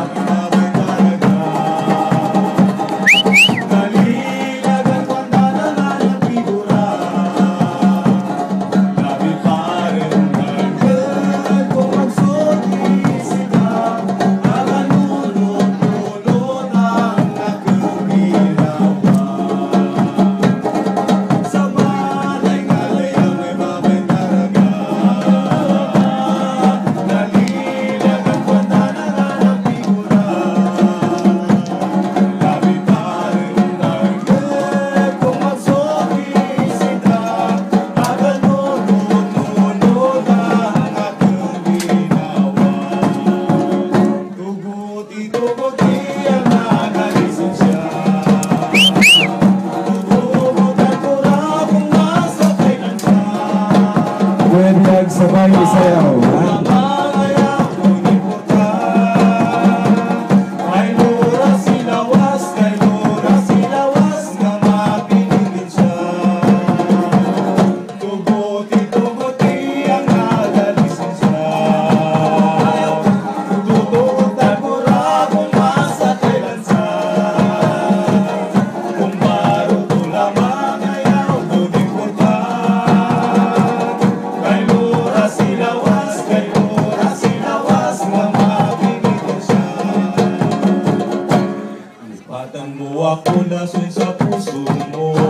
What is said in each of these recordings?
out. céu. Lipatan mo ako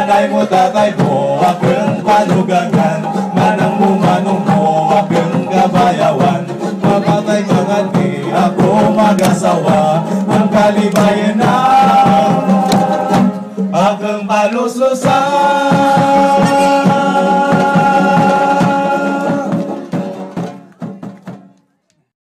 nanay mo tatay mo Akong palugangan Manang mo manong mo Akong kabayawan. Mapatay mga di ako mag-asawa. Ang kalibayan na Akong palususan.